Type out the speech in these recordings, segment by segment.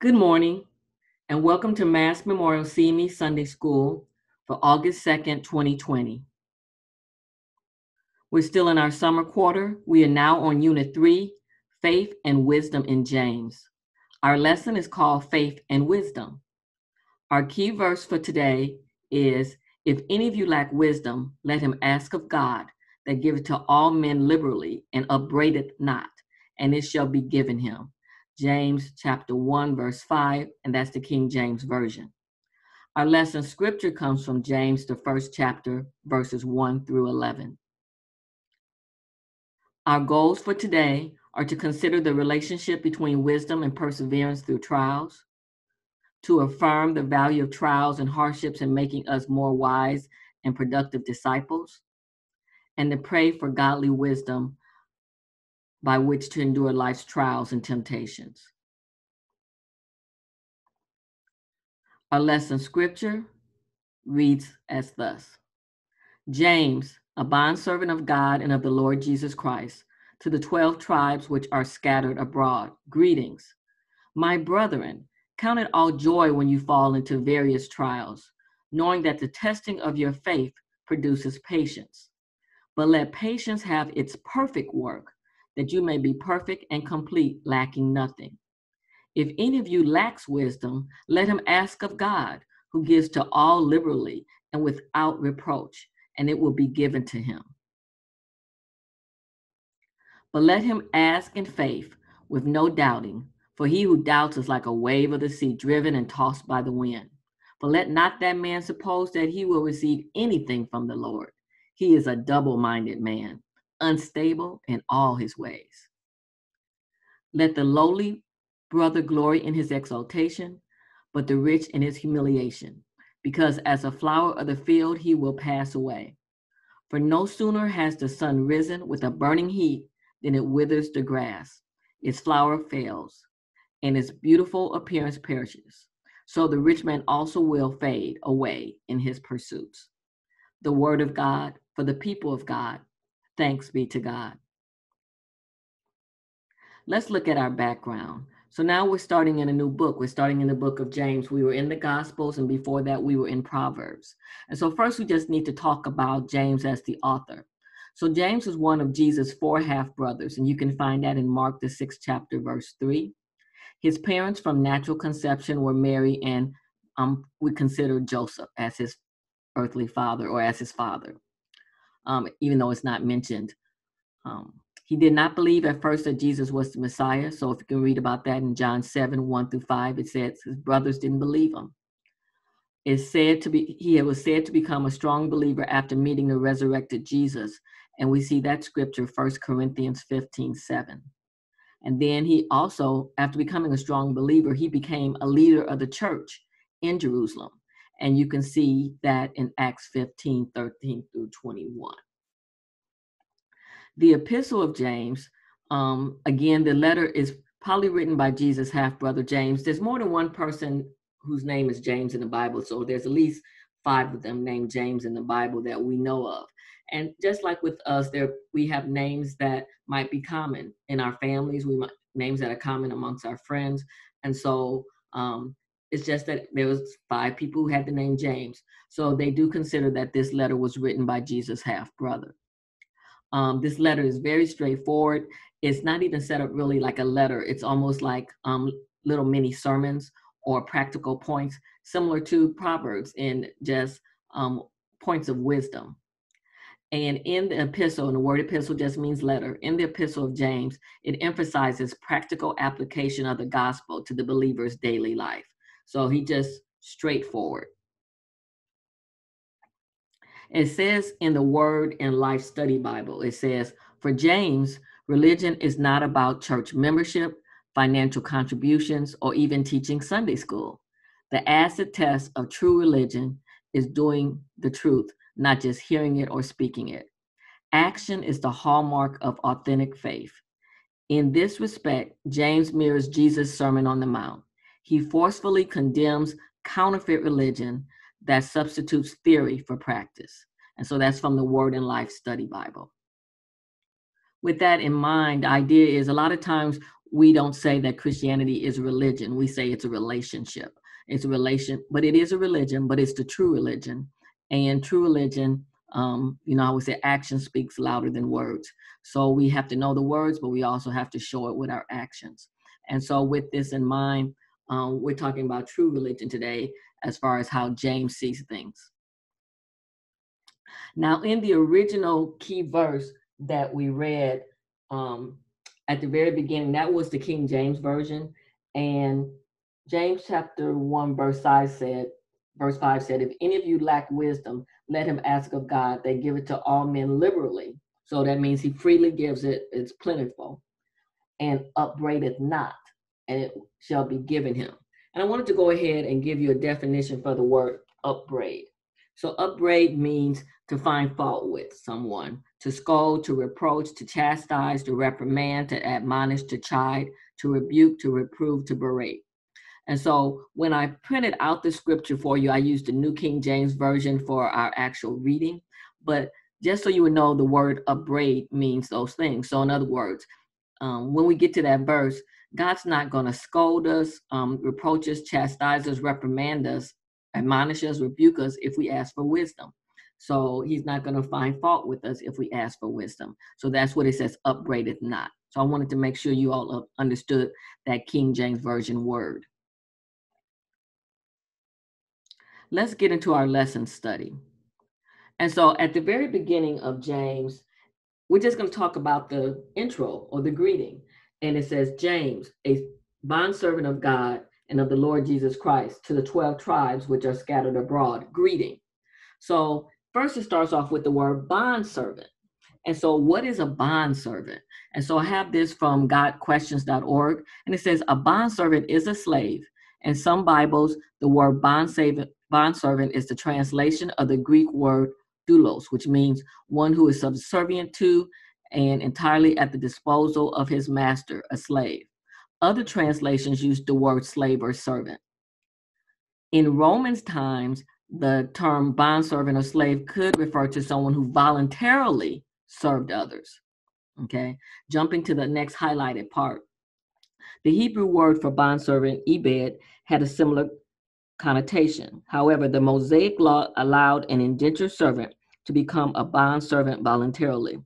Good morning, and welcome to Mask Memorial CME Sunday School for August 2nd, 2020. We're still in our summer quarter. We are now on Unit 3 Faith and Wisdom in James. Our lesson is called Faith and Wisdom. Our key verse for today is If any of you lack wisdom, let him ask of God that giveth to all men liberally and upbraideth not, and it shall be given him. James chapter 1, verse 5, and that's the King James Version. Our lesson scripture comes from James, the first chapter, verses 1 through 11. Our goals for today are to consider the relationship between wisdom and perseverance through trials, to affirm the value of trials and hardships in making us more wise and productive disciples, and to pray for godly wisdom by which to endure life's trials and temptations. Our lesson scripture reads as thus James, a bondservant of God and of the Lord Jesus Christ, to the 12 tribes which are scattered abroad, greetings. My brethren, count it all joy when you fall into various trials, knowing that the testing of your faith produces patience. But let patience have its perfect work that you may be perfect and complete, lacking nothing. If any of you lacks wisdom, let him ask of God, who gives to all liberally and without reproach, and it will be given to him. But let him ask in faith with no doubting, for he who doubts is like a wave of the sea driven and tossed by the wind. For let not that man suppose that he will receive anything from the Lord. He is a double minded man unstable in all his ways. Let the lowly brother glory in his exaltation, but the rich in his humiliation, because as a flower of the field he will pass away. For no sooner has the sun risen with a burning heat than it withers the grass, its flower fails, and its beautiful appearance perishes. So the rich man also will fade away in his pursuits. The word of God for the people of God. Thanks be to God. Let's look at our background. So now we're starting in a new book. We're starting in the book of James. We were in the Gospels, and before that, we were in Proverbs. And so, first, we just need to talk about James as the author. So, James is one of Jesus' four half brothers, and you can find that in Mark, the sixth chapter, verse 3. His parents from natural conception were Mary and um, we consider Joseph as his earthly father or as his father um, even though it's not mentioned. Um, he did not believe at first that Jesus was the Messiah. So if you can read about that in John 7, 1 through 5, it says his brothers didn't believe him. It's said to be he was said to become a strong believer after meeting the resurrected Jesus. And we see that scripture, 1 Corinthians 15, 7. And then he also, after becoming a strong believer, he became a leader of the church in Jerusalem. And you can see that in Acts 15 13 through 21. The Epistle of James, um, again, the letter is probably written by Jesus' half brother James. There's more than one person whose name is James in the Bible, so there's at least five of them named James in the Bible that we know of. And just like with us, there we have names that might be common in our families. We might names that are common amongst our friends, and so um, it's just that there was five people who had the name James. So they do consider that this letter was written by Jesus' half brother. Um, this letter is very straightforward. It's not even set up really like a letter. It's almost like um, little mini sermons or practical points, similar to Proverbs in just um, points of wisdom. And in the epistle, and the word epistle just means letter, in the epistle of James, it emphasizes practical application of the gospel to the believer's daily life. So he just straightforward. It says in the Word in Life Study Bible, it says, for James, religion is not about church membership, financial contributions, or even teaching Sunday school. The acid test of true religion is doing the truth, not just hearing it or speaking it. Action is the hallmark of authentic faith. In this respect, James mirrors Jesus' Sermon on the Mount. He forcefully condemns counterfeit religion that substitutes theory for practice. And so that's from the Word in Life Study Bible. With that in mind, the idea is a lot of times we don't say that Christianity is a religion. We say it's a relationship. It's a relation, but it is a religion, but it's the true religion. And true religion, um, you know, I would say action speaks louder than words. So we have to know the words, but we also have to show it with our actions. And so, with this in mind, um, we're talking about true religion today as far as how James sees things. Now, in the original key verse that we read um, at the very beginning, that was the King James Version. And James chapter 1, verse 5 said, verse 5 said, If any of you lack wisdom, let him ask of God. They give it to all men liberally. So that means he freely gives it, it's plentiful, and upbraideth not, and it shall be given him. And I wanted to go ahead and give you a definition for the word upbraid. So, upbraid means to find fault with someone, to scold, to reproach, to chastise, to reprimand, to admonish, to chide, to rebuke, to reprove, to berate. And so when I printed out the scripture for you, I used the New King James Version for our actual reading. But just so you would know, the word upbraid means those things. So, in other words, um, when we get to that verse, God's not going to scold us, um, reproach us, chastise us, reprimand us, admonish us, rebuke us if we ask for wisdom. So he's not going to find fault with us if we ask for wisdom. So that's what it says, upbraideth not. So I wanted to make sure you all understood that King James Version word. Let's get into our lesson study. And so at the very beginning of James, we're just going to talk about the intro or the greeting. And it says, James, a bondservant of God and of the Lord Jesus Christ, to the 12 tribes which are scattered abroad, greeting. So first it starts off with the word bondservant. And so, what is a bondservant? And so, I have this from GotQuestions.org, and it says a bondservant is a slave. In some Bibles, the word bondservant, bondservant is the translation of the Greek word doulos, which means one who is subservient to and entirely at the disposal of his master, a slave. Other translations use the word slave or servant. In Romans times, the term bondservant or slave could refer to someone who voluntarily served others. Okay, jumping to the next highlighted part. The Hebrew word for bondservant, ebed, had a similar connotation. However, the Mosaic law allowed an indentured servant to become a bondservant voluntarily.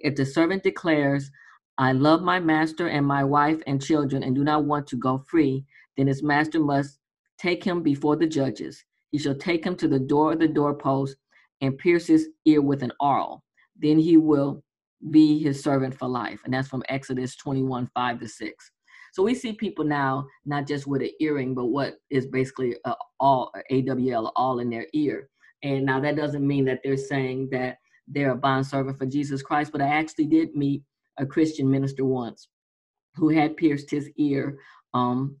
If the servant declares, I love my master and my wife and children and do not want to go free, then his master must take him before the judges. He shall take him to the door of the doorpost and pierce his ear with an awl. Then he will be his servant for life. And that's from Exodus 21 5 to 6. So we see people now not just with an earring, but what is basically a all AWL all in their ear. And now that doesn't mean that they're saying that they're a bond servant for Jesus Christ, but I actually did meet a Christian minister once who had pierced his ear um,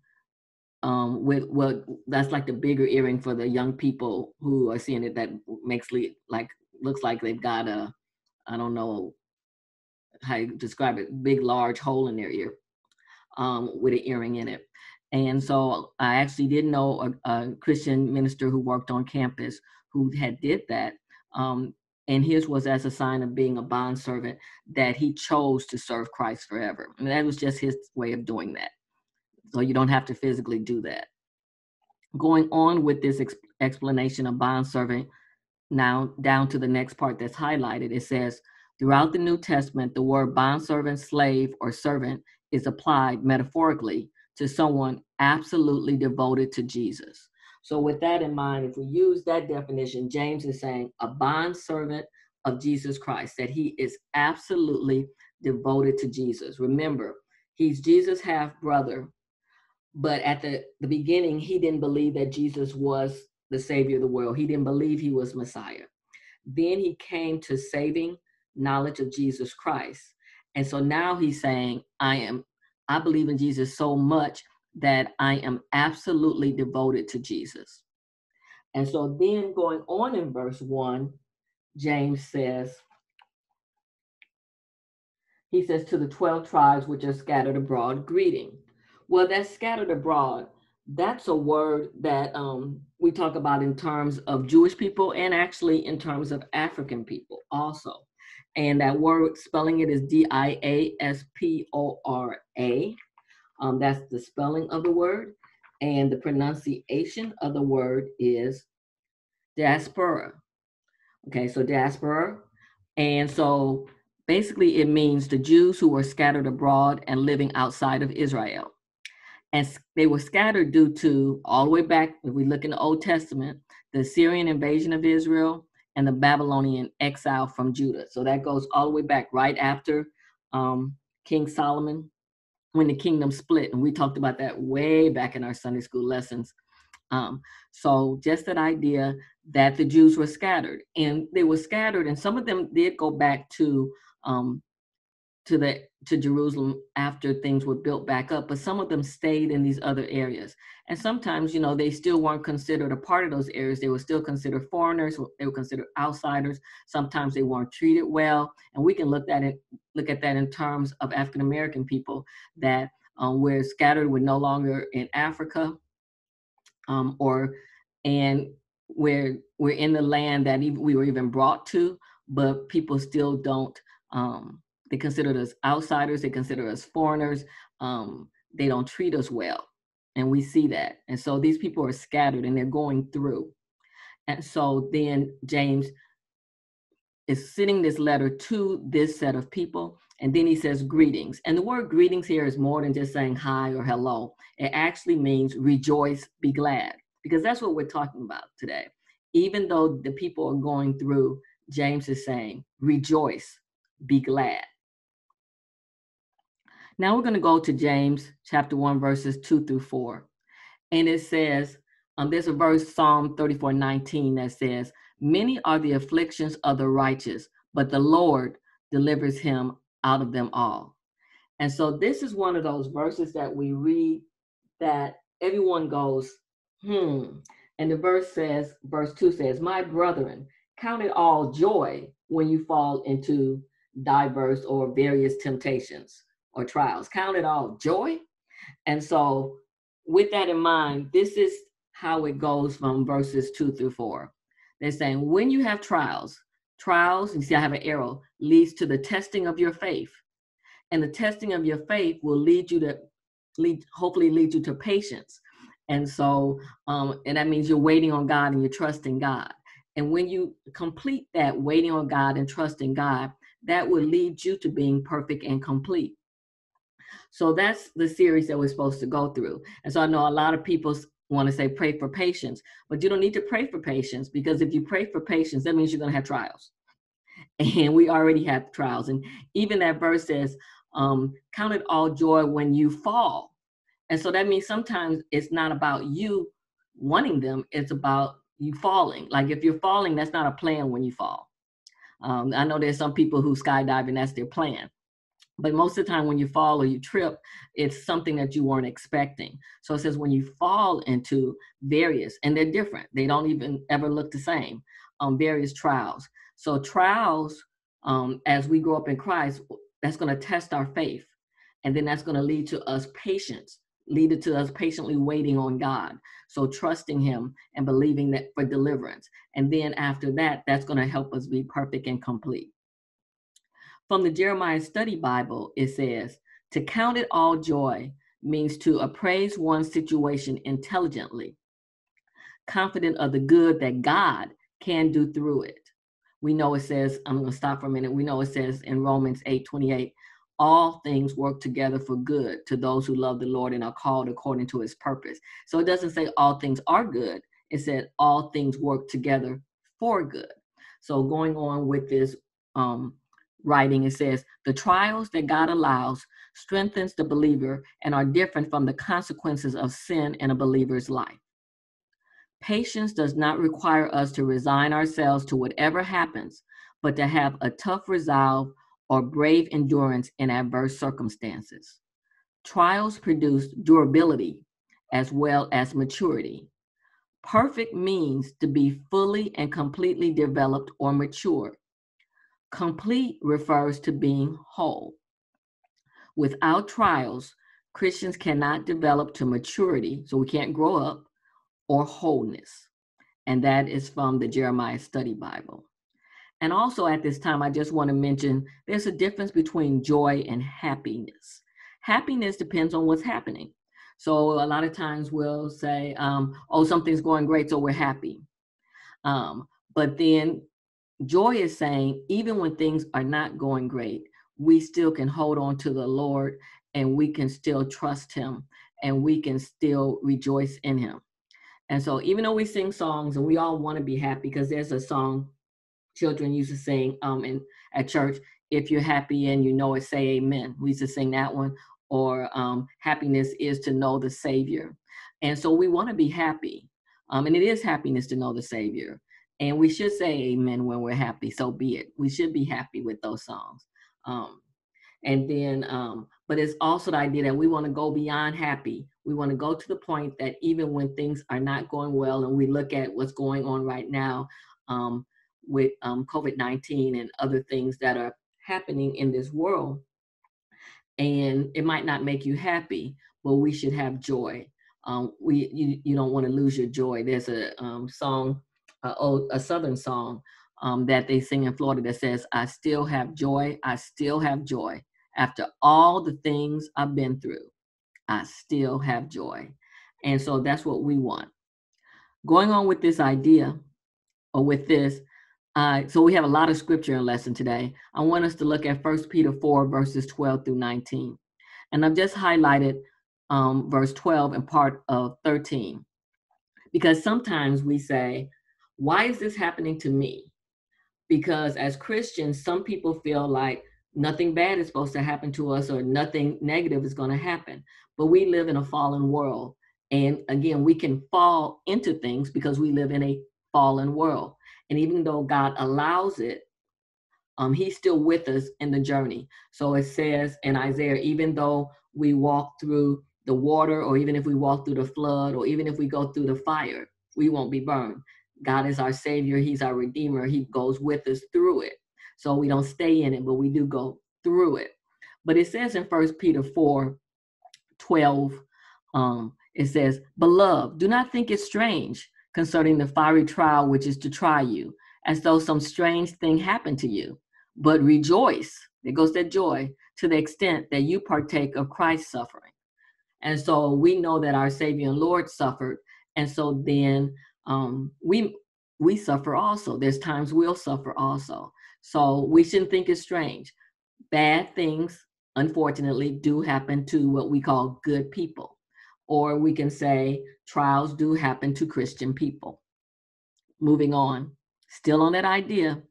um, with well, that's like the bigger earring for the young people who are seeing it that makes like looks like they've got a I don't know how you describe it big large hole in their ear um, with an earring in it. And so I actually did know a, a Christian minister who worked on campus who had did that. Um, and his was as a sign of being a bond servant that he chose to serve Christ forever. And that was just his way of doing that. So you don't have to physically do that. Going on with this ex- explanation of bond servant, now down to the next part that's highlighted, it says, throughout the New Testament, the word bond servant, slave, or servant is applied metaphorically to someone absolutely devoted to Jesus. So, with that in mind, if we use that definition, James is saying a bond servant of Jesus Christ, that he is absolutely devoted to Jesus. Remember, he's Jesus' half brother, but at the, the beginning, he didn't believe that Jesus was the Savior of the world. He didn't believe he was Messiah. Then he came to saving knowledge of Jesus Christ. And so now he's saying, I am, I believe in Jesus so much that I am absolutely devoted to Jesus. And so then going on in verse 1, James says, he says, to the 12 tribes which are scattered abroad, greeting. Well, that's scattered abroad, that's a word that um, we talk about in terms of Jewish people and actually in terms of African people also. And that word, spelling it is D I A S P O R A. Um, that's the spelling of the word, and the pronunciation of the word is diaspora. Okay, so diaspora. And so basically, it means the Jews who were scattered abroad and living outside of Israel. And they were scattered due to all the way back, if we look in the Old Testament, the Syrian invasion of Israel and the Babylonian exile from Judah. So that goes all the way back right after um, King Solomon when the kingdom split. And we talked about that way back in our Sunday school lessons. Um, so just that idea that the Jews were scattered, and they were scattered, and some of them did go back to um, to the to Jerusalem after things were built back up, but some of them stayed in these other areas. And sometimes, you know, they still weren't considered a part of those areas. They were still considered foreigners. They were considered outsiders. Sometimes they weren't treated well. And we can look at it, look at that in terms of African American people that um, we're scattered. We're no longer in Africa, um, or and we're we're in the land that we were even brought to, but people still don't. Um, they consider us outsiders. They consider us foreigners. Um, they don't treat us well. And we see that. And so these people are scattered and they're going through. And so then James is sending this letter to this set of people. And then he says greetings. And the word greetings here is more than just saying hi or hello. It actually means rejoice, be glad, because that's what we're talking about today. Even though the people are going through, James is saying, rejoice, be glad. Now we're going to go to James chapter 1, verses 2 through 4. And it says, um, there's a verse, Psalm 34 19, that says, Many are the afflictions of the righteous, but the Lord delivers him out of them all. And so this is one of those verses that we read that everyone goes, hmm. And the verse says, verse 2 says, My brethren, count it all joy when you fall into diverse or various temptations or trials. Count it all joy. And so, with that in mind, this is how it goes from verses two through four. They're saying, when you have trials, trials, you see, I have an arrow, leads to the testing of your faith. And the testing of your faith will lead you to lead, hopefully lead you to patience. And so, um, and that means you're waiting on God and you're trusting God. And when you complete that waiting on God and trusting God, that will lead you to being perfect and complete. So that's the series that we're supposed to go through. And so I know a lot of people want to say pray for patience, but you don't need to pray for patience because if you pray for patience, that means you're going to have trials. And we already have trials. And even that verse says, um, count it all joy when you fall. And so that means sometimes it's not about you wanting them, it's about you falling. Like if you're falling, that's not a plan when you fall. Um, I know there's some people who skydive and that's their plan. But most of the time, when you fall or you trip, it's something that you weren't expecting. So it says when you fall into various, and they're different, they don't even ever look the same, um, various trials. So trials, um, as we grow up in Christ, that's going to test our faith. And then that's going to lead to us patience, lead it to us patiently waiting on God. So trusting Him and believing that for deliverance. And then after that, that's going to help us be perfect and complete. From the Jeremiah Study Bible, it says, To count it all joy means to appraise one's situation intelligently, confident of the good that God can do through it. We know it says, I'm going to stop for a minute. We know it says in Romans 8 28, all things work together for good to those who love the Lord and are called according to his purpose. So it doesn't say all things are good, it said all things work together for good. So going on with this um, writing, it says, the trials that God allows strengthens the believer and are different from the consequences of sin in a believer's life. Patience does not require us to resign ourselves to whatever happens, but to have a tough resolve or brave endurance in adverse circumstances. Trials produce durability as well as maturity. Perfect means to be fully and completely developed or mature. Complete refers to being whole. Without trials, Christians cannot develop to maturity, so we can't grow up, or wholeness. And that is from the Jeremiah Study Bible. And also at this time, I just want to mention there's a difference between joy and happiness. Happiness depends on what's happening. So a lot of times we'll say, um, oh, something's going great, so we're happy. Um, but then joy is saying, even when things are not going great, we still can hold on to the Lord and we can still trust Him and we can still rejoice in Him. And so, even though we sing songs and we all want to be happy, because there's a song children used to sing um, in, at church, if you're happy and you know it, say amen. We used to sing that one. Or um, happiness is to know the Savior. And so we want to be happy. Um, and it is happiness to know the Savior. And we should say amen when we're happy. So be it. We should be happy with those songs. Um, and then, um, but it's also the idea that we want to go beyond happy. We want to go to the point that even when things are not going well, and we look at what's going on right now um, with um, COVID 19 and other things that are happening in this world, and it might not make you happy, but we should have joy. Um, we you, you don't want to lose your joy. There's a um, song, uh, a southern song um, that they sing in Florida that says, I still have joy. I still have joy. After all the things I've been through, I still have joy. And so that's what we want. Going on with this idea, or with this, uh, so we have a lot of scripture in lesson today. I want us to look at First Peter 4, verses 12 through 19. And I've just highlighted um, verse 12 and part of 13. Because sometimes we say, Why is this happening to me? because as Christians, some people feel like nothing bad is supposed to happen to us or nothing negative is going to happen. But we live in a fallen world. And again, we can fall into things because we live in a fallen world. And even though God allows it, um, He's still with us in the journey. So it says in Isaiah, even though we walk through the water, or even if we walk through the flood, or even if we go through the fire, we won't be burned. God is our Savior, He's our Redeemer. He goes with us through it. So we don't stay in it, but we do go through it. But it says in First Peter 4 12, um, it says, Beloved, do not think it strange concerning the fiery trial which is to try you, as though some strange thing happened to you. But rejoice, there goes that joy, to the extent that you partake of Christ's suffering. And so we know that our Savior and Lord suffered. And so then um, we we suffer also. There's times we'll suffer also. So we shouldn't think it's strange. Bad things, unfortunately, do happen to what we call good people. Or we can say trials do happen to Christian people. Moving on, still on that idea.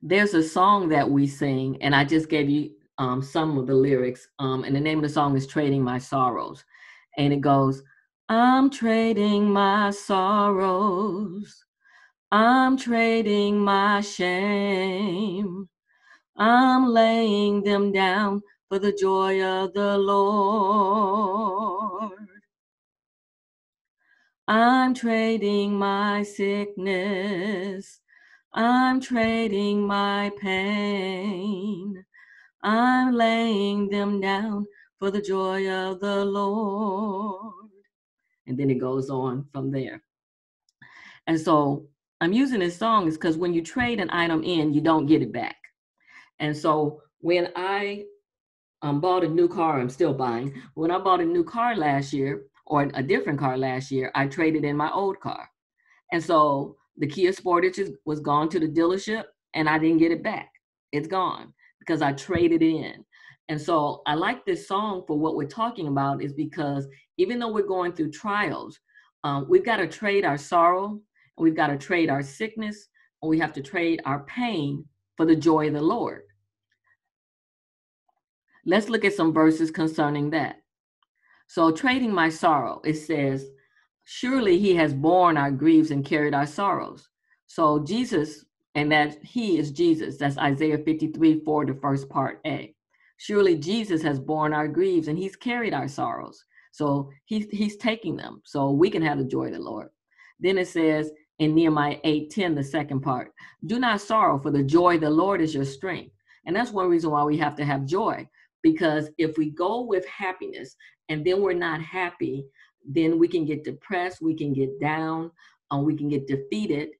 There's a song that we sing, and I just gave you um, some of the lyrics. Um, and the name of the song is Trading My Sorrows. And it goes, I'm trading my sorrows. I'm trading my shame. I'm laying them down for the joy of the Lord. I'm trading my sickness. I'm trading my pain. I'm laying them down for the joy of the Lord and then it goes on from there. And so I'm using this song is because when you trade an item in, you don't get it back. And so when I um, bought a new car, I'm still buying. When I bought a new car last year, or a different car last year, I traded in my old car. And so the Kia Sportage was gone to the dealership and I didn't get it back. It's gone because I traded in. And so I like this song for what we're talking about is because even though we're going through trials, um, we've got to trade our sorrow, we've got to trade our sickness, and we have to trade our pain for the joy of the Lord. Let's look at some verses concerning that. So, trading my sorrow, it says, Surely he has borne our griefs and carried our sorrows. So, Jesus, and that he is Jesus. That's Isaiah 53 4, the first part A. Surely Jesus has borne our griefs and he's carried our sorrows. So he's he's taking them so we can have the joy of the Lord. Then it says in Nehemiah 8 10, the second part, do not sorrow, for the joy of the Lord is your strength. And that's one reason why we have to have joy. Because if we go with happiness and then we're not happy, then we can get depressed, we can get down, um, we can get defeated,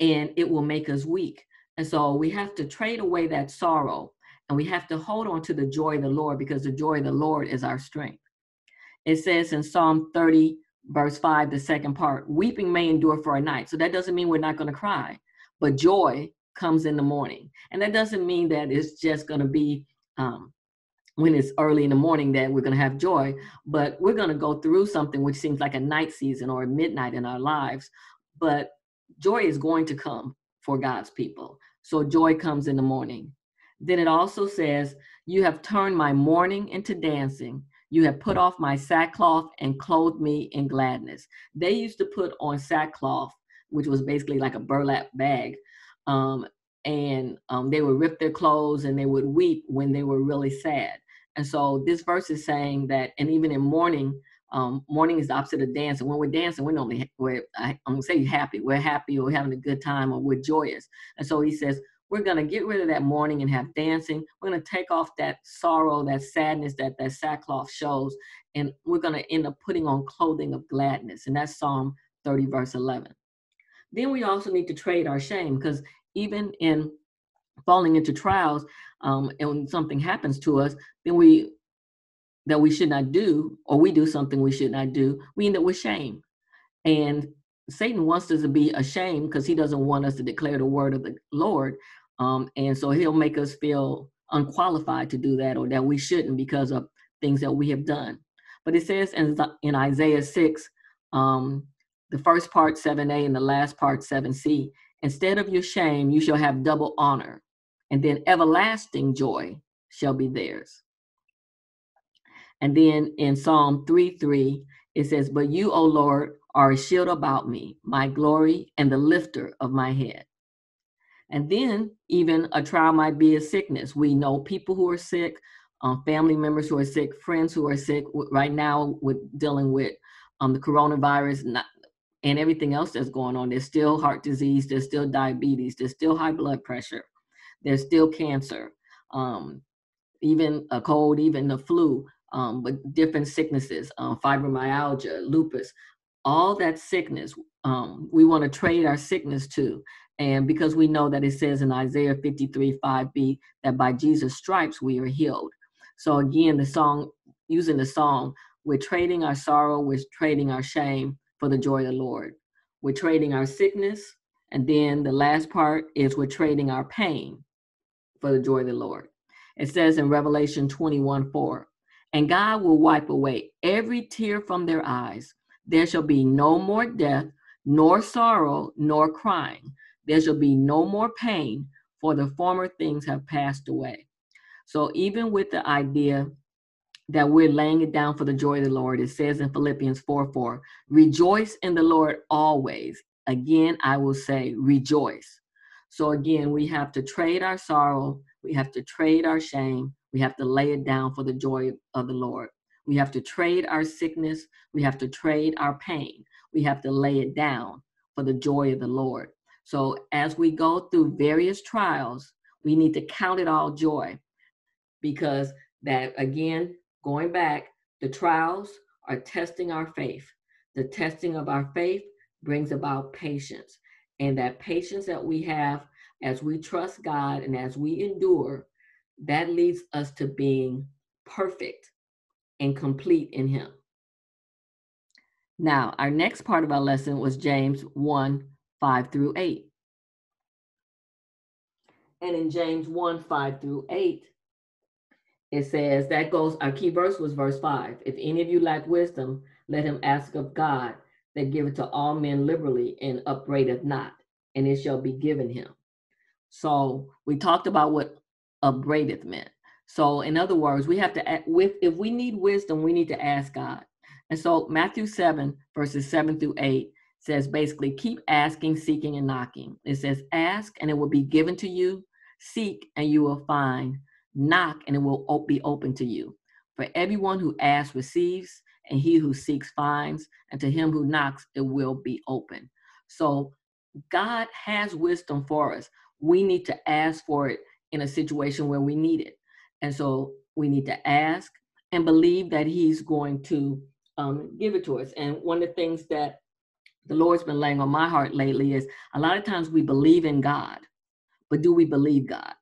and it will make us weak. And so we have to trade away that sorrow And we have to hold on to the joy of the Lord because the joy of the Lord is our strength. It says in Psalm 30, verse 5, the second part, weeping may endure for a night. So that doesn't mean we're not going to cry, but joy comes in the morning. And that doesn't mean that it's just going to be um, when it's early in the morning that we're going to have joy, but we're going to go through something which seems like a night season or a midnight in our lives. But joy is going to come for God's people. So joy comes in the morning. Then it also says, You have turned my mourning into dancing. You have put off my sackcloth and clothed me in gladness. They used to put on sackcloth, which was basically like a burlap bag, um, and um, they would rip their clothes and they would weep when they were really sad. And so this verse is saying that, and even in mourning, um, mourning is the opposite of dancing. When we're dancing, we're normally we're I, am gonna say happy. We're happy or we're having a good time or we're joyous. And so he says we're gonna get rid of that mourning and have dancing. We're gonna take off that sorrow, that sadness that that sackcloth shows, and we're gonna end up putting on clothing of gladness. And that's Psalm 30 verse 11. Then we also need to trade our shame because even in falling into trials, um, and when something happens to us, then we that we should not do, or we do something we should not do, we end up with shame. And Satan wants us to be ashamed because he doesn't want us to declare the word of the Lord. Um, and so he'll make us feel unqualified to do that or that we shouldn't because of things that we have done. But it says in, in Isaiah 6, um, the first part 7a and the last part 7c, instead of your shame, you shall have double honor and then everlasting joy shall be theirs. And then in Psalm 3 3, it says, But you, O Lord, are a shield about me, my glory, and the lifter of my head. And then even a trial might be a sickness. We know people who are sick, um, family members who are sick, friends who are sick. Right now, with dealing with um, the coronavirus not, and everything else that's going on, there's still heart disease, there's still diabetes, there's still high blood pressure there's still cancer, um, even a cold, even the flu, um, but different sicknesses, um, fibromyalgia, lupus, all that sickness, um, we want to trade our sickness to. And because we know that it says in Isaiah 53 5b that by Jesus' stripes we are healed. So again, the song, using the song, we're trading our sorrow, we're trading our shame for the joy of the Lord. We're trading our sickness. And then the last part is we're trading our pain for the joy of the Lord. It says in Revelation 21 4, and God will wipe away every tear from their eyes. There shall be no more death, nor sorrow, nor crying. There shall be no more pain, for the former things have passed away. So, even with the idea that we're laying it down for the joy of the Lord, it says in Philippians 4 4, rejoice in the Lord always. Again, I will say, rejoice. So again, we have to trade our sorrow, we have to trade our shame, we have to lay it down for the joy of the Lord. We have to trade our sickness, we have to trade our pain, we have to lay it down for the joy of the Lord. So as we go through various trials, we need to count it all joy because that again, going back, the trials are testing our faith. The testing of our faith brings about patience and that patience that we have as we trust God and as we endure, that leads us to being perfect and complete in Him. Now, our next part of our lesson was James 1 5 through 8. And in James 1 5 through 8, it says that goes, our key verse was verse 5. If any of you lack wisdom, let him ask of God that giveth to all men liberally and upbraideth not, and it shall be given him. So we talked about what upbraideth meant. So in other words, we have to with if we need wisdom, we need to ask God. And so Matthew 7, verses 7 through 8 says basically keep asking, seeking, and knocking. It says, ask and it will be given to you, seek and you will find, knock and it will be open to you. For everyone who asks receives, and he who seeks finds, and to him who knocks it will be open. So God has wisdom for us. We need to ask for it in a situation where we need it. And so we need to ask and believe that He's going to um, give it to us. And one of the things that the Lord's been laying on my heart lately is a lot of times we believe in God, but do we believe God?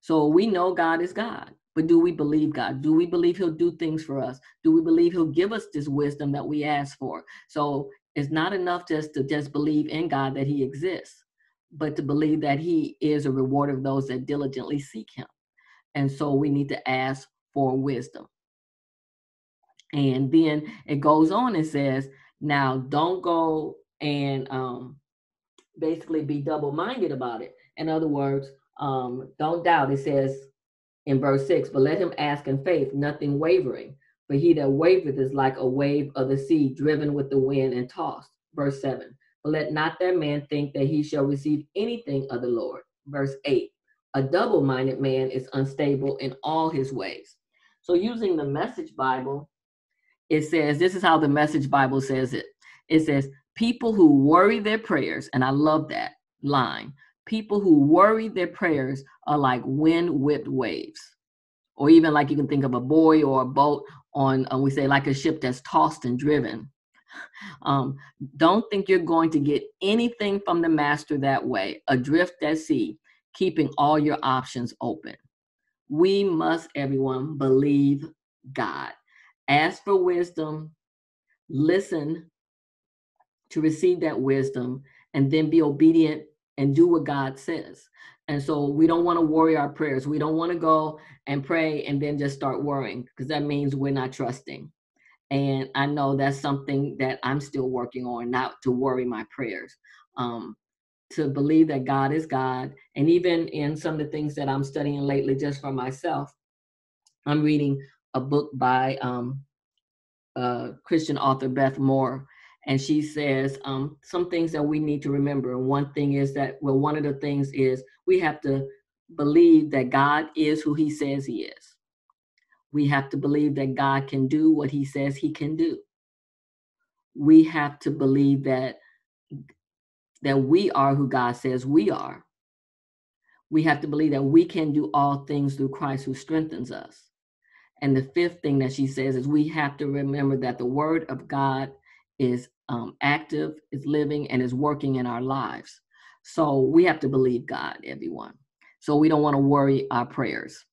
So we know God is God, but do we believe God? Do we believe He'll do things for us? Do we believe He'll give us this wisdom that we ask for? So it's not enough just to just believe in God that He exists, but to believe that He is a rewarder of those that diligently seek Him. And so we need to ask for wisdom. And then it goes on and says, now don't go and um, basically be double minded about it. In other words, um, don't doubt. It says in verse 6, but let him ask in faith, nothing wavering. For he that wavereth is like a wave of the sea, driven with the wind and tossed. Verse 7, but let not that man think that he shall receive anything of the Lord. Verse 8, a double minded man is unstable in all his ways. So, using the message Bible, it says, this is how the message Bible says it. It says, people who worry their prayers, and I love that line. People who worry their prayers are like wind whipped waves. Or even like you can think of a buoy or a boat on uh, we say like a ship that's tossed and driven. Um, don't think you're going to get anything from the master that way. Adrift at sea keeping all your options open. We must everyone believe god ask for wisdom listen to receive that wisdom and then be obedient and do what God says. And so we don't want to worry our prayers. We don't want to go and pray and then just start worrying because that means we're not trusting. And I know that's something that I'm still working on, not to worry my prayers. Um, to believe that God is God. And even in some of the things that I'm studying lately, just for myself, I'm reading a book by um, Christian author Beth Moore, and she says um, some things that we need to remember. And one thing is that, well, one of the things is we have to believe that God is who he says he is. We have to believe that God can do what he says he can do. We have to believe that that we are who God says we are. We have to believe that we can do all things through Christ who strengthens us. And the fifth thing that she says is we have to remember that the word of God is um, active, is living, and is working in our lives. So we have to believe God, everyone. So we don't want to worry our prayers.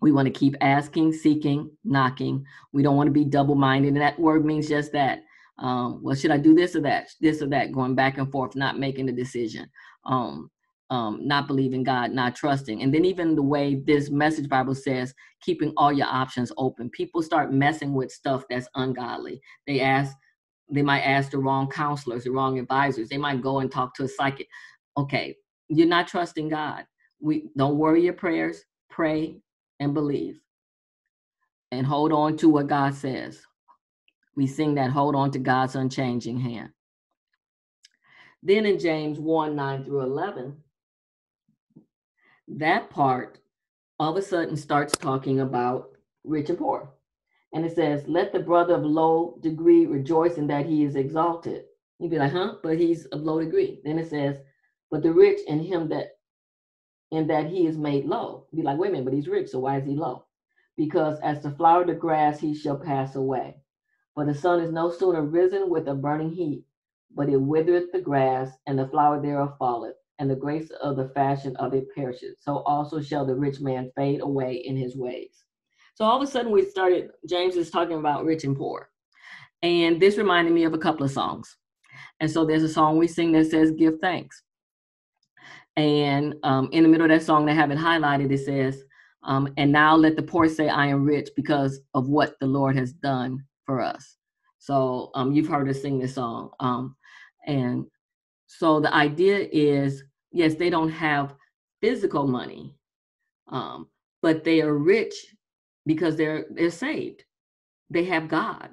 We want to keep asking, seeking, knocking. We don't want to be double minded. And that word means just that. Um, well, should I do this or that? This or that, going back and forth, not making a decision. Um, um, not believing God, not trusting. And then even the way this message Bible says, keeping all your options open. People start messing with stuff that's ungodly. They ask, they might ask the wrong counselors, the wrong advisors. They might go and talk to a psychic. Okay, you're not trusting God. We don't worry your prayers, pray and believe. And hold on to what God says. We sing that hold on to God's unchanging hand. Then in James 1 9 through 11, that part all of a sudden starts talking about rich and poor. And it says, Let the brother of low degree rejoice in that he is exalted. You'd be like, huh? But he's of low degree. Then it says, But the rich in him that in that he is made low. You'd Be like, wait a minute, but he's rich, so why is he low? Because as the flower of the grass, he shall pass away. For the sun is no sooner risen with a burning heat, but it withereth the grass, and the flower thereof falleth and the grace of the fashion of it perishes. So also shall the rich man fade away in his ways. So all of a sudden we started, James is talking about rich and poor. And this reminded me of a couple of songs. And so there's a song we sing that says, Give thanks. And um, in the middle of that song, they have it highlighted. It says, um, And now let the poor say, I am rich because of what the Lord has done for us. So um, you've heard us sing this song. Um, and so the idea is yes, they don't have physical money, um, but they are rich because they're they're saved. They have God,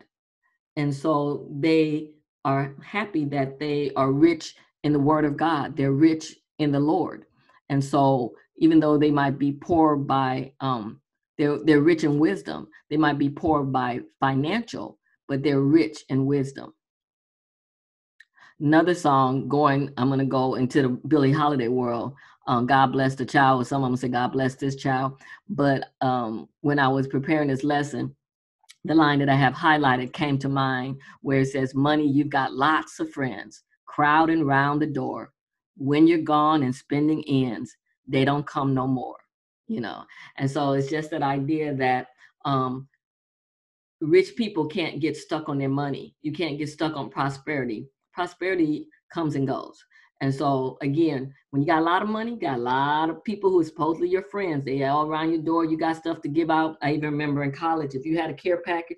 and so they are happy that they are rich in the Word of God. They're rich in the Lord, and so even though they might be poor by um, they're they're rich in wisdom. They might be poor by financial, but they're rich in wisdom another song going i'm going to go into the billie holiday world um, god bless the child or some of them say god bless this child but um, when i was preparing this lesson the line that i have highlighted came to mind where it says money you've got lots of friends crowding round the door when you're gone and spending ends they don't come no more, you know. And so it's just that idea that um, rich people can't get stuck on their money. You can't get stuck on prosperity. Prosperity comes and goes. And so again, when you got a lot of money, got a lot of people who are supposedly your friends. They all around your door. You got stuff to give out. I even remember in college, if you had a care package,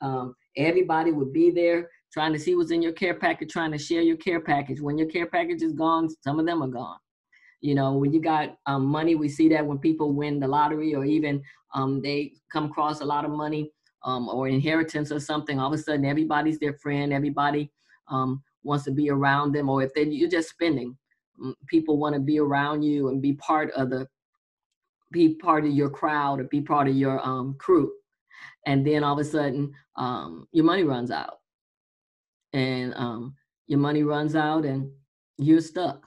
um, everybody would be there trying to see what's in your care package, trying to share your care package. When your care package is gone, some of them are gone. You know, when you got um, money, we see that when people win the lottery or even um, they come across a lot of money um, or inheritance or something, all of a sudden everybody's their friend, everybody um, wants to be around them, or if they, you're just spending, mm, people want to be around you and be part of the, be part of your crowd or be part of your um, crew. And then all of a sudden, um, your money runs out. And um, your money runs out and you're stuck.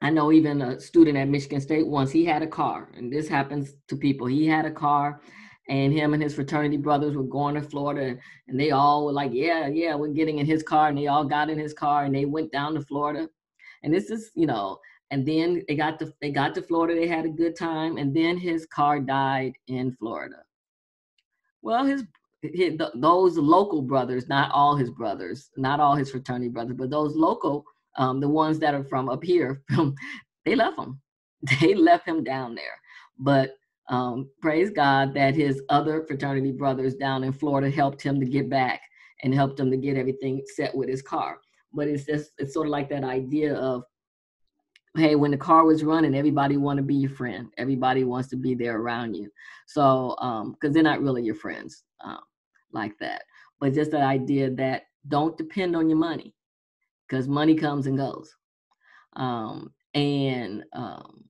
I know even a student at Michigan State once, he had a car, and this happens to people. He had a car and him and his fraternity brothers were going to Florida, and they all were like, "Yeah, yeah, we're getting in his car," and they all got in his car, and they went down to Florida, and this is, you know, and then they got to they got to Florida, they had a good time, and then his car died in Florida. Well, his, his those local brothers, not all his brothers, not all his fraternity brothers, but those local, um, the ones that are from up here, they left him. They left him down there, but um, praise God that his other fraternity brothers down in Florida helped him to get back and helped him to get everything set with his car. But it's just it's sort of like that idea of hey, when the car was running, everybody want to be your friend. Everybody wants to be there around you. So um, because they're not really your friends um, like that. But just that idea that don't depend on your money because money comes and goes. Um, and um,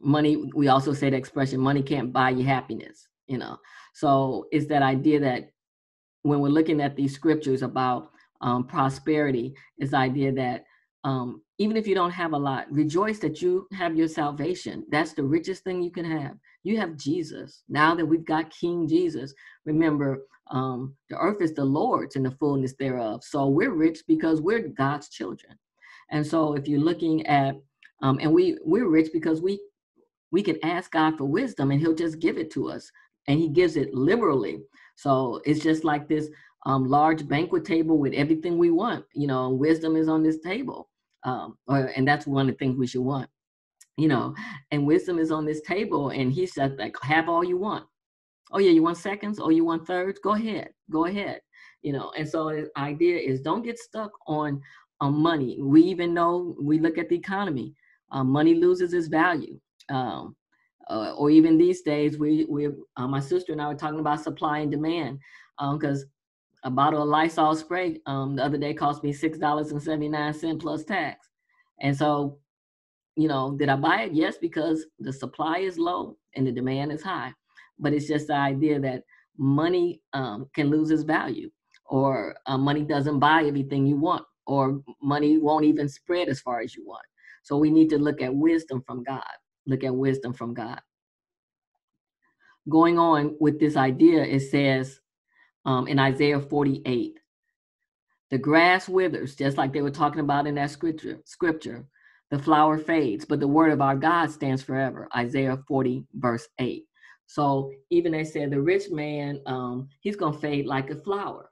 money we also say the expression money can't buy you happiness you know? So it's that idea that when we're looking at these scriptures about um, prosperity it's the idea that um, even if you don't have a lot rejoice that you have your salvation. That's the richest thing you can have. You have jesus. Now that we've got king jesus remember um, the earth is the lord's and the fullness thereof. So we're rich because we're god's children. And so if you're looking at um, and we we're rich because we we can ask God for wisdom and he'll just give it to us. And he gives it liberally. So it's just like this um, large banquet table with everything we want. You know, wisdom is on this table. Um, or, and that's one of the things we should want. You know, and wisdom is on this table, and he said, like, have all you want. Oh yeah, you want seconds? Oh, you want thirds? Go ahead, go ahead. You know, and so the idea is don't get stuck on on money. We even know we look at the economy. Uh, money loses its value um, uh, or even these days, we we uh, my sister and I were talking about supply and demand because um, a bottle of Lysol spray um, the other day cost me six dollars and seventy nine cent plus tax, and so you know did I buy it? Yes, because the supply is low and the demand is high, but it's just the idea that money um, can lose its value, or uh, money doesn't buy everything you want, or money won't even spread as far as you want. So we need to look at wisdom from God look at wisdom from God. Going on with this idea, it says um, in Isaiah 48, the grass withers, just like they were talking about in that scripture. Scripture, the flower fades, but the word of our God stands forever. Isaiah 40, verse 8. So even they said the rich man, um, he's gonna fade like a flower.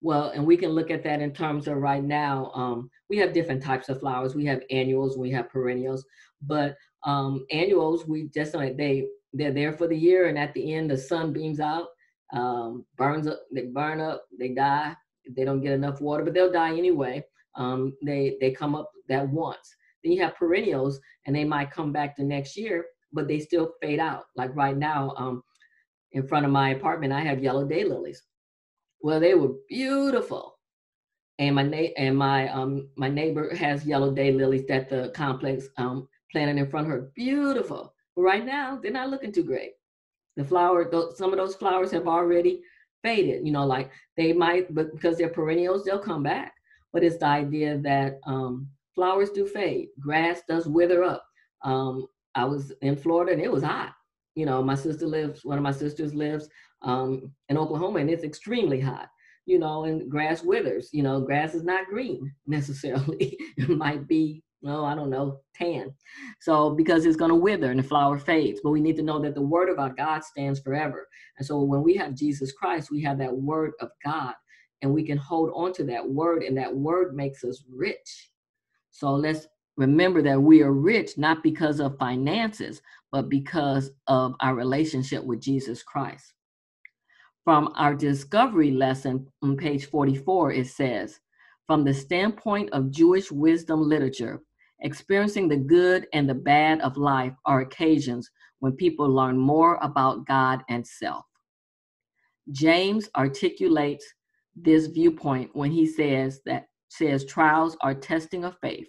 Well, and we can look at that in terms of right now. Um, we have different types of flowers. We have annuals, we have perennials, but um, annuals, we just like they they're there for the year, and at the end, the sun beams out, um, burns up, they burn up, they die. They don't get enough water, but they'll die anyway. Um, they they come up that once. Then you have perennials, and they might come back the next year, but they still fade out. Like right now, um, in front of my apartment, I have yellow daylilies. Well, they were beautiful, and my na- and my um my neighbor has yellow daylilies that the complex um planted in front of her. Beautiful. But right now, they're not looking too great. The flower, those, some of those flowers have already faded. You know, like they might, but because they're perennials, they'll come back. But it's the idea that um, flowers do fade, grass does wither up. Um, I was in Florida and it was hot. You know, my sister lives, one of my sisters lives um, in Oklahoma and it's extremely hot you know, and grass withers. You know, grass is not green necessarily. it might be well, I don't know, tan. So because it's going to wither and the flower fades. But we need to know that the word of our God stands forever. And so when we have Jesus Christ, we have that word of God and we can hold on to that word and that word makes us rich. So let's remember that we are rich not because of finances, but because of our relationship with Jesus Christ. From our discovery lesson on page 44, it says, from the standpoint of Jewish wisdom literature, experiencing the good and the bad of life are occasions when people learn more about God and self. James articulates this viewpoint when he says that says trials are testing of faith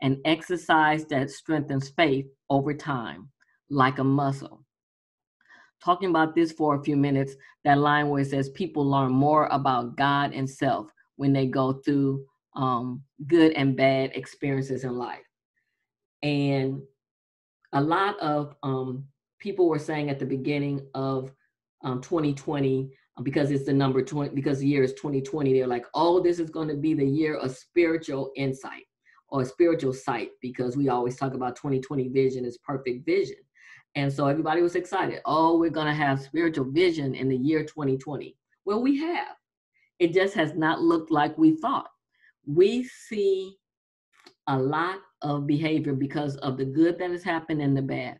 an exercise that strengthens faith over time, like a muscle. Talking about this for a few minutes, that line where it says people learn more about God and self when they go through um, good and bad experiences in life. And a lot of um, people were saying at the beginning of um, 2020, because it's the number 20, because the year is 2020, they're like, oh, this is going to be the year of spiritual insight or spiritual sight because we always talk about 2020 vision is perfect vision. And so everybody was excited. Oh, we're going to have spiritual vision in the year 2020. Well, we have. It just has not looked like we thought. We see a lot of behavior because of the good that has happened and the bad.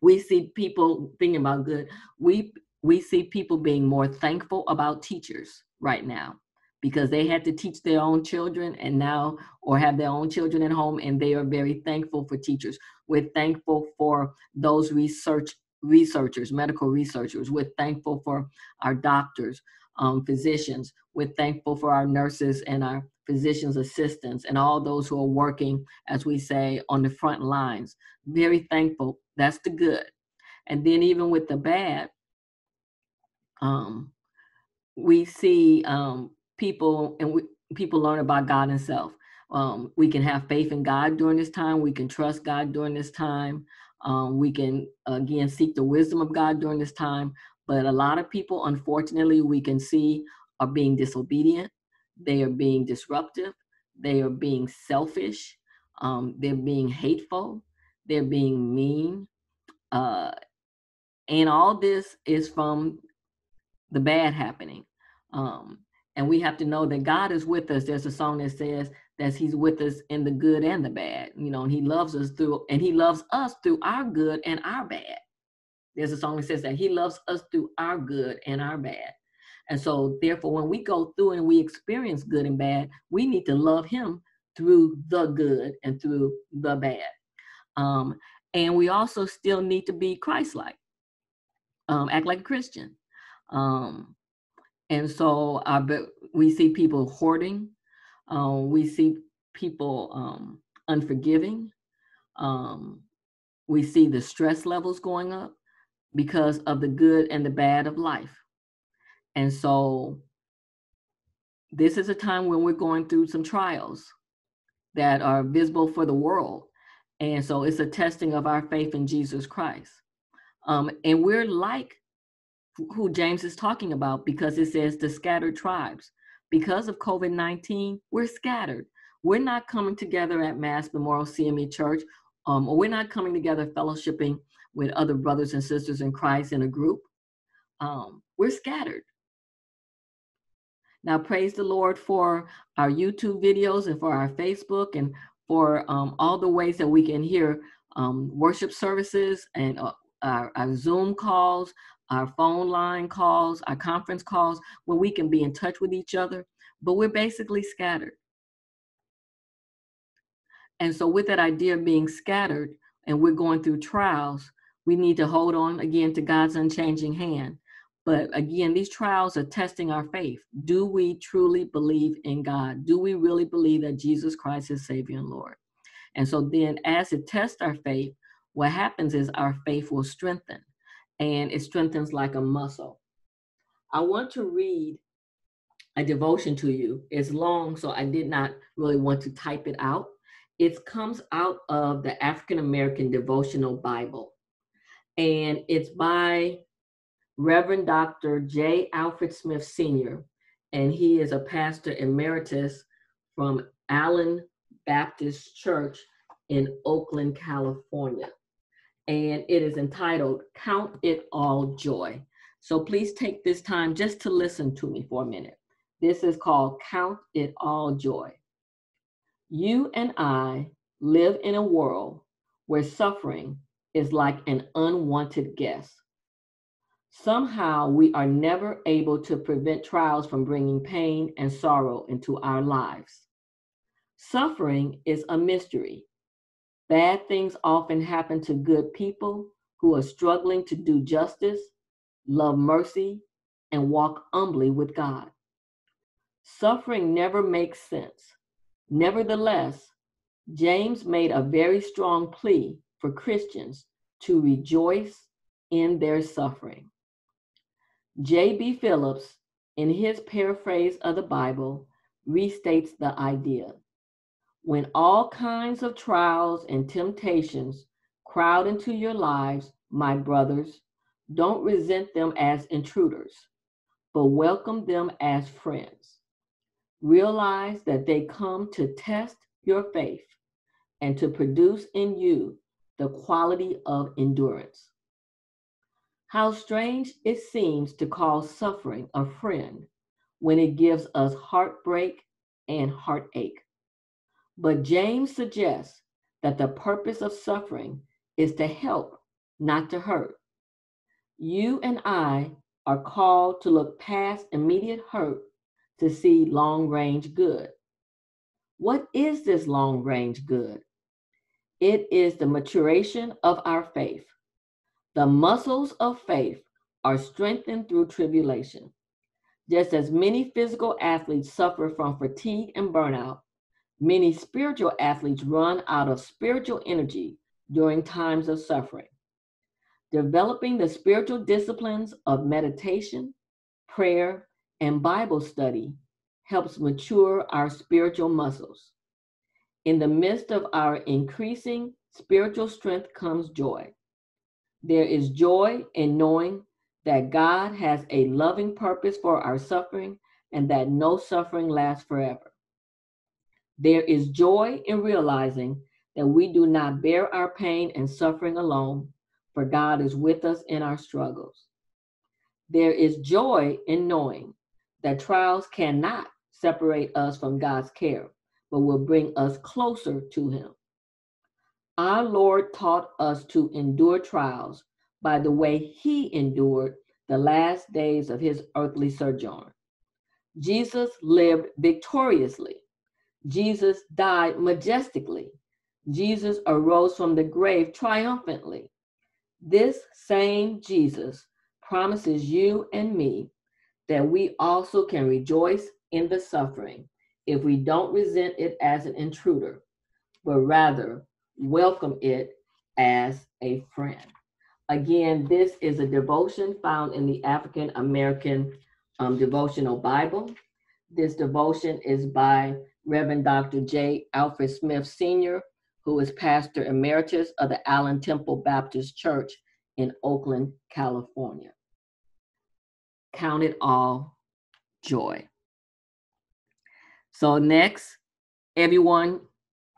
We see people thinking about good. We we see people being more thankful about teachers right now because they had to teach their own children and now or have their own children at home and they are very thankful for teachers we're thankful for those research researchers medical researchers we're thankful for our doctors um, physicians we're thankful for our nurses and our physicians assistants and all those who are working as we say on the front lines very thankful that's the good and then even with the bad um, we see um, people and we, people learn about God and self. Um, we can have faith in God during this time. We can trust God during this time. Um, we can again seek the wisdom of God during this time. But a lot of people, unfortunately, we can see are being disobedient. They are being disruptive. They are being selfish. Um, they're being hateful. They're being mean. Uh, and all this is from the bad happening. Um, and we have to know that God is with us. There's a song that says that He's with us in the good and the bad, you know, and He loves us through, and He loves us through our good and our bad. There's a song that says that He loves us through our good and our bad. And so, therefore, when we go through and we experience good and bad, we need to love Him through the good and through the bad. Um, and we also still need to be Christ like, um, act like a Christian. Um, and so bet we see people hoarding. Um, we see people um, unforgiving. Um, we see the stress levels going up because of the good and the bad of life. And so this is a time when we're going through some trials that are visible for the world. And so it's a testing of our faith in Jesus Christ. Um, and we're like who James is talking about because it says the scattered tribes. Because of COVID 19, we're scattered. We're not coming together at Mask Memorial CME Church, um, or we're not coming together fellowshipping with other brothers and sisters in Christ in a group. Um, we're scattered. Now, praise the Lord for our YouTube videos and for our Facebook and for um, all the ways that we can hear um, worship services and uh, our, our, Zoom calls, our phone line calls, our conference calls, where we can be in touch with each other, but we're basically scattered. And so, with that idea of being scattered and we're going through trials, we need to hold on again to God's unchanging hand. But again, these trials are testing our faith. Do we truly believe in God? Do we really believe that Jesus Christ is Savior and Lord? And so, then as it tests our faith, what happens is our faith will strengthen and it strengthens like a muscle. I want to read a devotion to you. It's long, so I did not really want to type it out. It comes out of the African American Devotional Bible, and it's by Reverend Dr. J. Alfred Smith Sr., and he is a pastor emeritus from Allen Baptist Church in Oakland, California. And it is entitled Count It All Joy. So please take this time just to listen to me for a minute. This is called Count It All Joy. You and I live in a world where suffering is like an unwanted guest. Somehow we are never able to prevent trials from bringing pain and sorrow into our lives. Suffering is a mystery. Bad things often happen to good people who are struggling to do justice, love mercy, and walk humbly with God. Suffering never makes sense. Nevertheless, James made a very strong plea for Christians to rejoice in their suffering. J.B. Phillips, in his paraphrase of the Bible, restates the idea. When all kinds of trials and temptations crowd into your lives, my brothers, don't resent them as intruders, but welcome them as friends. Realize that they come to test your faith and to produce in you the quality of endurance. How strange it seems to call suffering a friend when it gives us heartbreak and heartache. But James suggests that the purpose of suffering is to help, not to hurt. You and I are called to look past immediate hurt to see long range good. What is this long range good? It is the maturation of our faith. The muscles of faith are strengthened through tribulation. Just as many physical athletes suffer from fatigue and burnout, many spiritual athletes run out of spiritual energy during times of suffering. Developing the spiritual disciplines of meditation, prayer, and Bible study helps mature our spiritual muscles. In the midst of our increasing spiritual strength comes joy. There is joy in knowing that God has a loving purpose for our suffering and that no suffering lasts forever. There is joy in realizing that we do not bear our pain and suffering alone, for God is with us in our struggles. There is joy in knowing that trials cannot separate us from God's care but will bring us closer to Him. Our Lord taught us to endure trials by the way He endured the last days of His earthly sojourn. Jesus lived victoriously. Jesus died majestically. Jesus arose from the grave triumphantly. This same Jesus promises you and me that we also can rejoice in the suffering if we don't resent it as an intruder, but rather welcome it as a friend. Again, this is a devotion found in the African American um, Devotional Bible. This devotion is by Reverend Dr. J. Alfred Smith Sr., who is pastor emeritus of the Allen Temple Baptist Church in Oakland, California. Count it all joy. So next, everyone,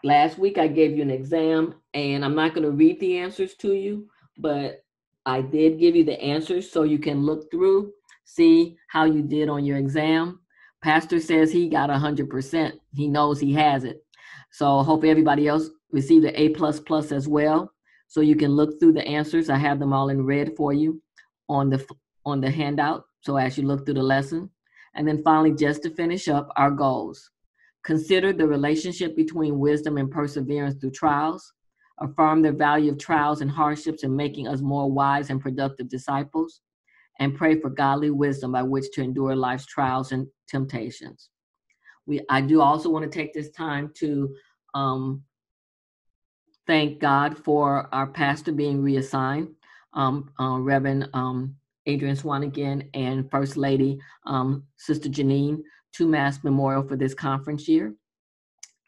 last week I gave you an exam and I'm not going to read the answers to you, but I did give you the answers so you can look through, see how you did on your exam. Pastor says he got 100%. He knows he has it. So hope everybody else received A plus plus as well. So you can look through the answers. I have them all in red for you on the on the handout. So as you look through the lesson, and then finally, just to finish up, our goals. Consider the relationship between wisdom and perseverance through trials. Affirm the value of trials and hardships in making us more wise and productive disciples. And pray for godly wisdom by which to endure life's trials and temptations. We, I do also want to take this time to um, thank God for our pastor being reassigned, um, uh, Reverend um, Adrian Swanigan and First Lady um, Sister Janine to Mask Memorial for this conference year.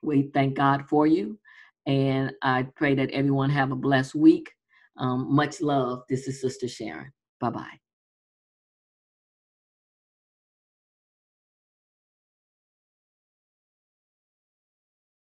We thank God for you, and I pray that everyone have a blessed week. Um, much love. This is Sister Sharon. Bye bye.